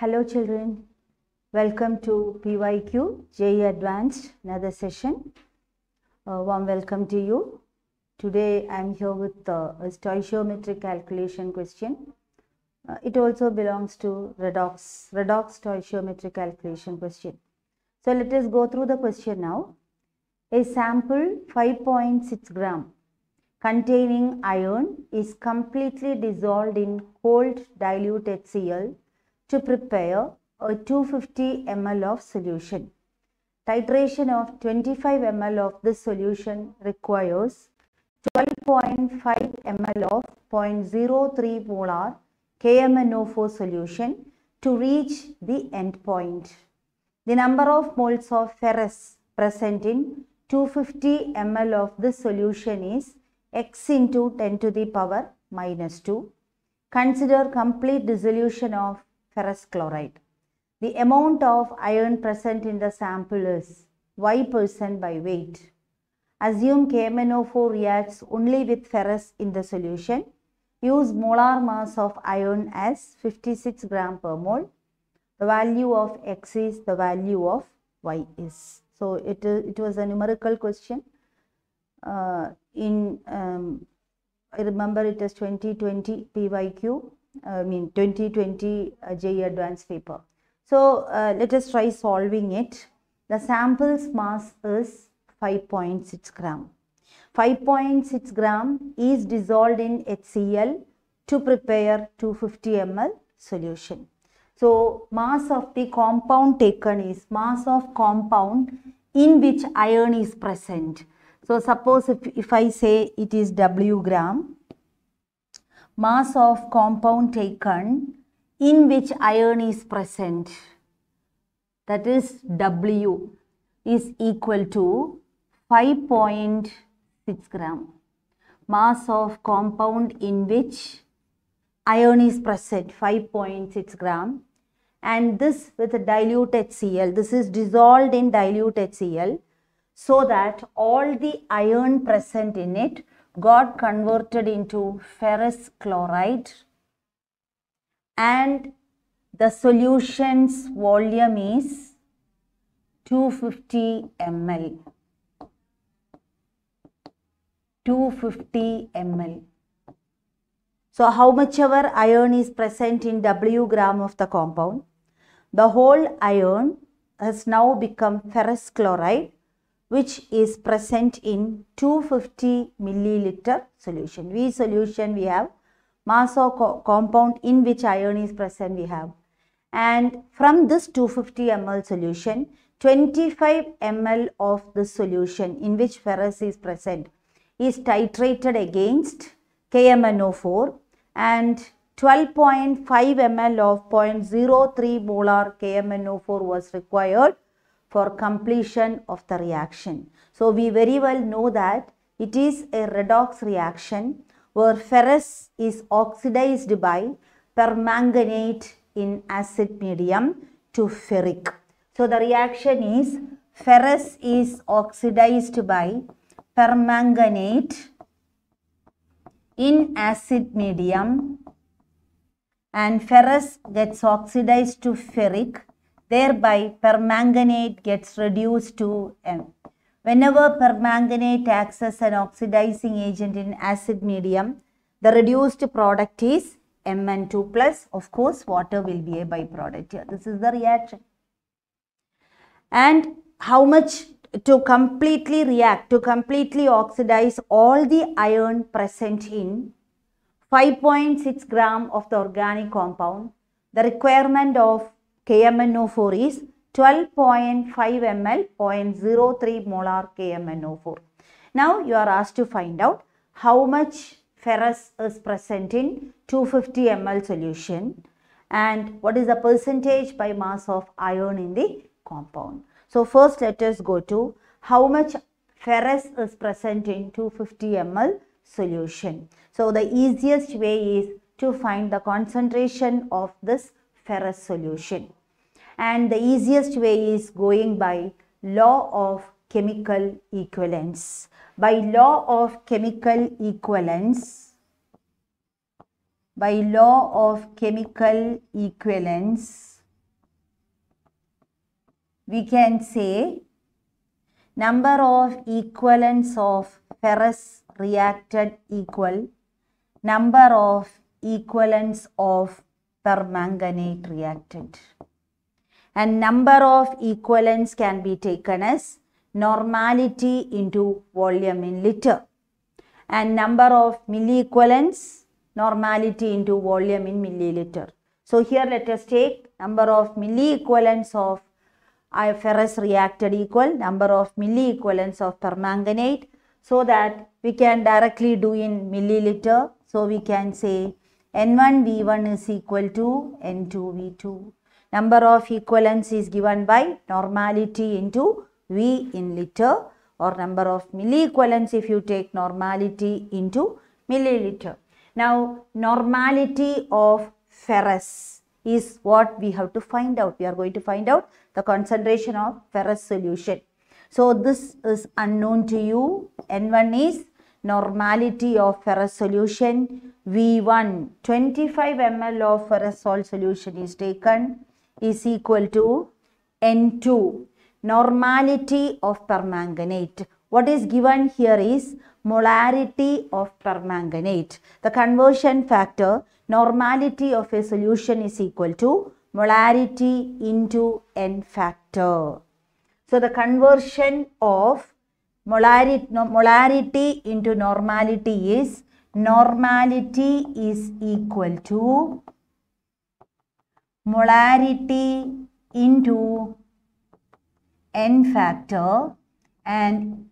Hello children, welcome to PYQ JEE Advanced, another session. Uh, warm welcome to you. Today I am here with uh, a stoichiometric calculation question. Uh, it also belongs to redox, redox stoichiometric calculation question. So let us go through the question now. A sample 5.6 gram containing iron is completely dissolved in cold dilute HCl to prepare a 250 ml of solution. Titration of 25 ml of this solution requires 12.5 ml of 0.03 molar KMNO4 solution to reach the end point. The number of moles of ferrous present in 250 ml of this solution is x into 10 to the power minus 2. Consider complete dissolution of ferrous chloride. The amount of iron present in the sample is y percent by weight. Assume KMNO4 reacts only with ferrous in the solution. Use molar mass of iron as 56 gram per mole. The value of x is the value of y is. So it, it was a numerical question. Uh, in um, I remember it is 2020 PYQ, I mean 2020 uh, advanced paper. So uh, let us try solving it. The sample's mass is 5.6 gram. 5.6 gram is dissolved in HCl to prepare 250 ml solution. So mass of the compound taken is mass of compound in which iron is present. So suppose if, if I say it is W gram, mass of compound taken in which iron is present, that is W is equal to 5.6 gram. Mass of compound in which iron is present 5.6 gram and this with a dilute HCl, this is dissolved in dilute HCl so that all the iron present in it got converted into ferrous chloride and the solution's volume is 250 ml. 250 ml. So how much ever iron is present in W gram of the compound, the whole iron has now become ferrous chloride which is present in 250 milliliter solution. V solution we have mass of co compound in which iron is present we have and from this 250 ml solution 25 ml of the solution in which ferrous is present is titrated against KMNO4 and 12.5 ml of 0.03 molar KMNO4 was required for completion of the reaction. So we very well know that it is a redox reaction where ferrous is oxidized by permanganate in acid medium to ferric. So the reaction is ferrous is oxidized by permanganate in acid medium and ferrous gets oxidized to ferric thereby permanganate gets reduced to M. Whenever permanganate acts as an oxidizing agent in acid medium, the reduced product is Mn2 plus. Of course, water will be a byproduct here. This is the reaction. And how much to completely react, to completely oxidize all the iron present in 5.6 gram of the organic compound, the requirement of KMNO4 is 12.5 ml 0.03 molar KMNO4. Now you are asked to find out how much ferrous is present in 250 ml solution and what is the percentage by mass of iron in the compound. So first let us go to how much ferrous is present in 250 ml solution. So the easiest way is to find the concentration of this ferrous solution and the easiest way is going by law of chemical equivalence. By law of chemical equivalence, by law of chemical equivalence, we can say number of equivalents of ferrous reacted equal number of equivalents of permanganate reacted and number of equivalents can be taken as normality into volume in liter and number of milliequivalents normality into volume in milliliter. So here let us take number of milliequivalents of ferrous reacted equal number of milliequivalents of permanganate so that we can directly do in milliliter. So we can say N1V1 is equal to N2V2. Number of equivalents is given by normality into V in liter or number of milliequivalents if you take normality into milliliter. Now normality of ferrous is what we have to find out. We are going to find out the concentration of ferrous solution. So this is unknown to you. N1 is normality of ferrous solution. V1 25 ml of ferrous salt solution is taken is equal to N2 normality of permanganate. What is given here is molarity of permanganate. The conversion factor normality of a solution is equal to molarity into n factor. So the conversion of molarity, into normality is normality is equal to molarity into n factor and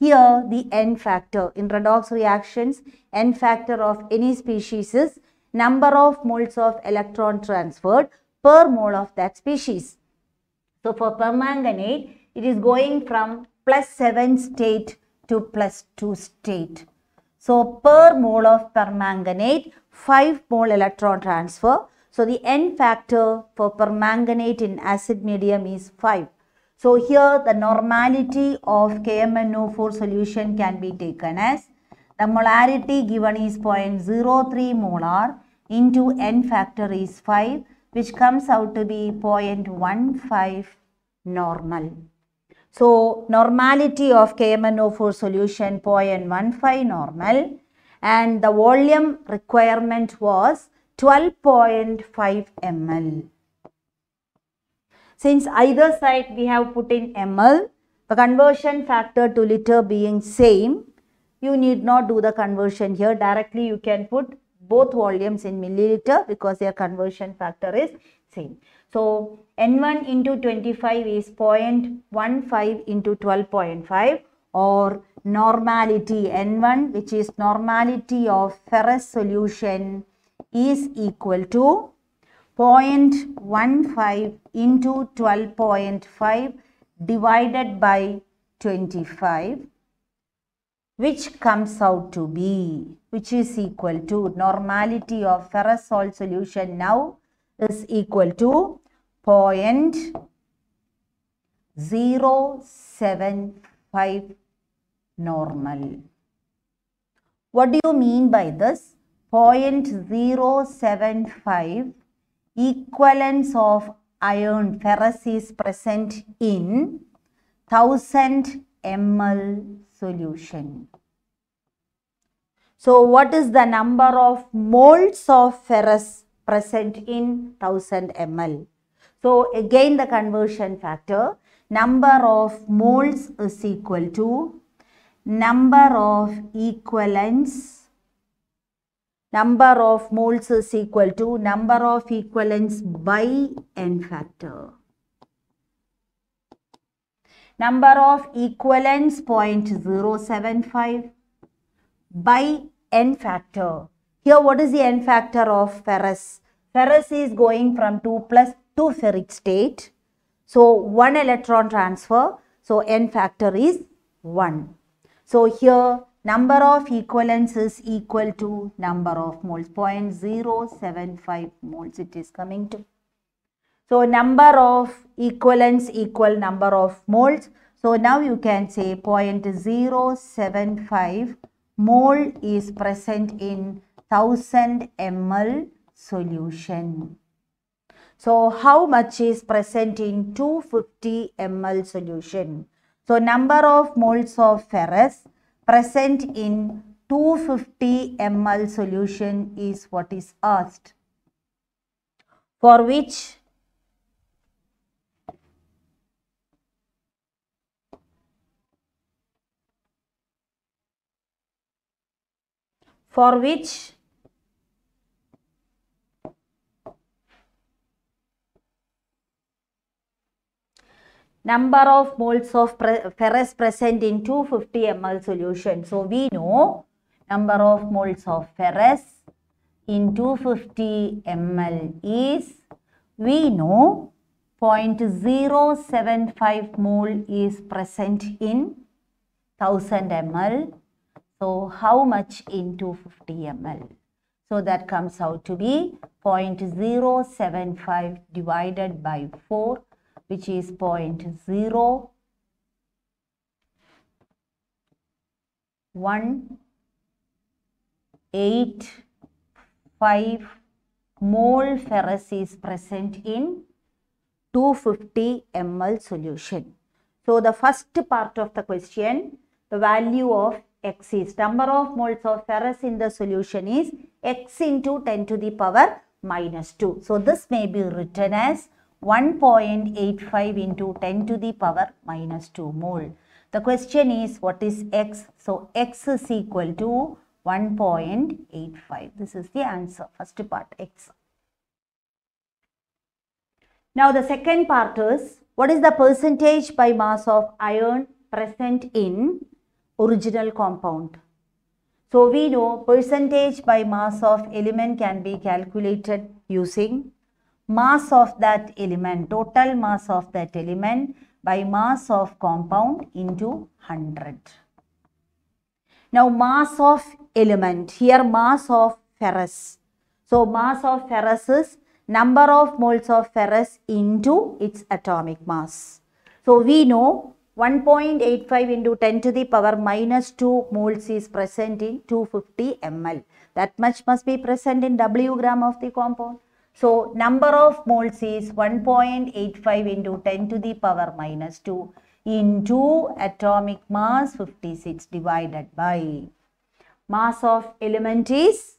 here the n factor in redox reactions n factor of any species is number of moles of electron transferred per mole of that species. So for permanganate it is going from plus 7 state to plus 2 state. So per mole of permanganate 5 mole electron transfer. So the n factor for permanganate in acid medium is 5. So here the normality of KMnO4 solution can be taken as the molarity given is 0.03 molar into n factor is 5 which comes out to be 0.15 normal. So normality of KMnO4 solution 0.15 normal and the volume requirement was 12.5 ml. Since either side we have put in ml, the conversion factor to liter being same, you need not do the conversion here. Directly you can put both volumes in milliliter because their conversion factor is same. So N1 into 25 is 0.15 into 12.5 or normality N1 which is normality of ferrous solution is equal to 0.15 into 12.5 divided by 25 which comes out to be which is equal to normality of ferrous salt solution now is equal to 0.075 normal. What do you mean by this? 0.075 equivalence of iron ferrous is present in 1000 ml solution. So what is the number of moles of ferrous present in 1000 ml? So again the conversion factor number of moles is equal to number of equivalents number of moles is equal to number of equivalents by n factor. Number of equivalents 0.075 by n factor. Here what is the n factor of ferrous? Ferrous is going from 2 plus to ferric state. So 1 electron transfer. So n factor is 1. So here number of equivalents is equal to number of moles 0.075 moles it is coming to. So number of equivalents equal number of moles. So now you can say 0.075 mole is present in 1000 ml solution. So how much is present in 250 ml solution? So number of moles of ferrous present in 250 ml solution is what is asked. For which for which number of moles of ferrous present in 250 ml solution. So we know number of moles of ferrous in 250 ml is we know 0.075 mole is present in 1000 ml. So how much in 250 ml? So that comes out to be 0.075 divided by 4 which is 0.0 1 8 5 mole ferrous is present in 250 ml solution. So the first part of the question, the value of x is number of moles of ferrous in the solution is x into 10 to the power minus 2. So this may be written as 1.85 into 10 to the power minus 2 mole. The question is what is x? So x is equal to 1.85. This is the answer. First part x. Now the second part is what is the percentage by mass of iron present in original compound. So we know percentage by mass of element can be calculated using mass of that element, total mass of that element by mass of compound into 100. Now mass of element, here mass of ferrous. So mass of ferrous is number of moles of ferrous into its atomic mass. So we know 1.85 into 10 to the power minus 2 moles is present in 250 ml. That much must be present in W gram of the compound. So number of moles is 1.85 into 10 to the power minus 2 into atomic mass 56 divided by mass of element is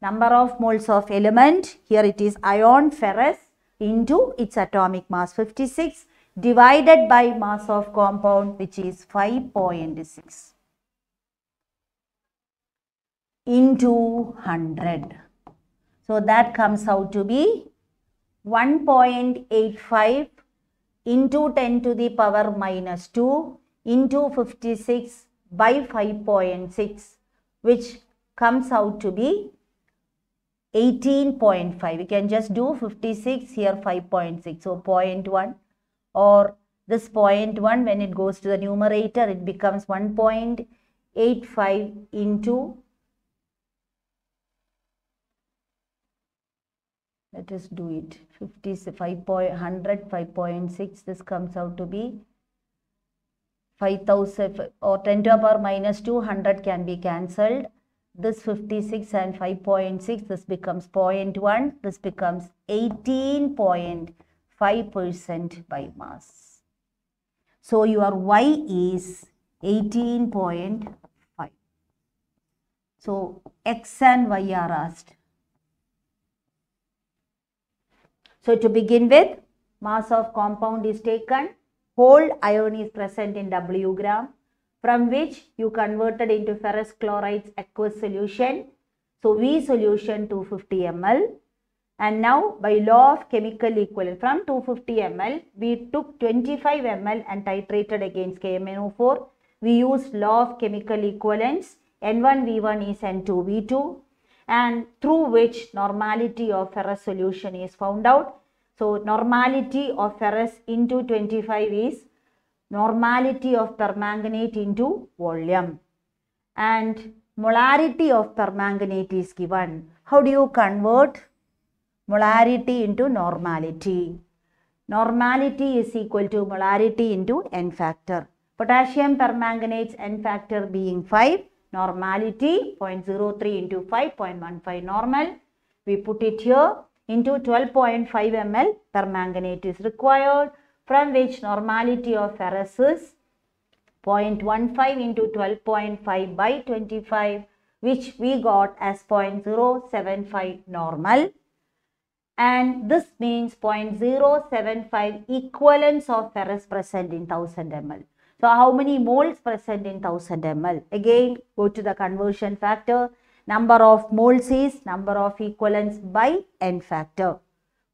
number of moles of element here it is iron ferrous into its atomic mass 56 divided by mass of compound which is 5.6 into 100. So that comes out to be 1.85 into 10 to the power minus 2 into 56 by 5.6 which comes out to be 18.5. We can just do 56 here 5.6. So 0.1 or this 0.1 when it goes to the numerator it becomes 1.85 into let us do it 55 100 5.6 this comes out to be 5000 or 10 to the power minus 200 can be cancelled. This 56 and 5.6 this becomes 0.1 this becomes 18.5% by mass so your y is 18.5 so x and y are asked So to begin with, mass of compound is taken, whole iron is present in W gram, from which you converted into ferrous chloride's aqueous solution. So V solution 250 ml. And now by law of chemical equivalent from 250 ml, we took 25 ml and titrated against KMnO4. We used law of chemical equivalence. N1V1 is N2V2 and through which normality of ferrous solution is found out. So normality of ferrous into 25 is normality of permanganate into volume and molarity of permanganate is given. How do you convert molarity into normality? Normality is equal to molarity into n factor. Potassium permanganate's n factor being 5 normality 0.03 into 5.15 normal. We put it here into 12.5 ml permanganate is required from which normality of ferrous is 0.15 into 12.5 by 25 which we got as 0.075 normal and this means 0.075 equivalents of ferrous present in 1000 ml. So how many moles present in 1000 ml? Again go to the conversion factor. Number of moles is number of equivalents by n factor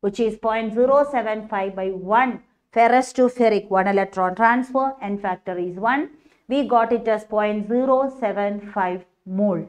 which is 0.075 by 1 ferrous to ferric 1 electron transfer n factor is 1. We got it as 0.075 mole.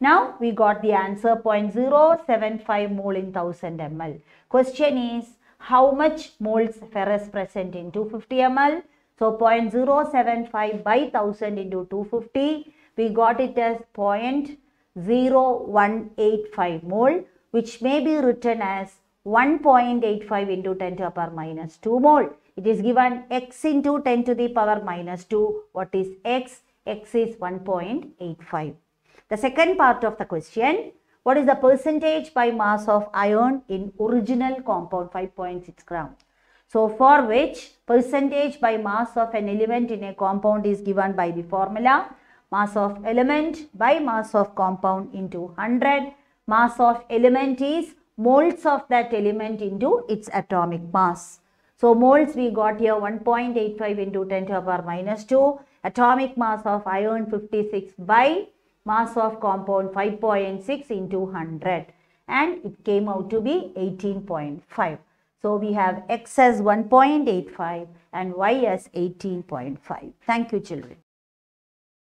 Now we got the answer 0.075 mole in 1000 ml. Question is how much moles ferrous present in 250 ml? So 0.075 by 1000 into 250 we got it as 0.0185 mole which may be written as 1.85 into 10 to the power minus 2 mole. It is given x into 10 to the power minus 2. What is x? x is 1.85. The second part of the question, what is the percentage by mass of iron in original compound 5.6 gram? So for which percentage by mass of an element in a compound is given by the formula mass of element by mass of compound into 100. Mass of element is moles of that element into its atomic mass. So moles we got here 1.85 into 10 to the power minus 2. Atomic mass of iron 56 by mass of compound 5.6 into 100 and it came out to be 18.5. So we have x as 1.85 and y as 18.5. Thank you children.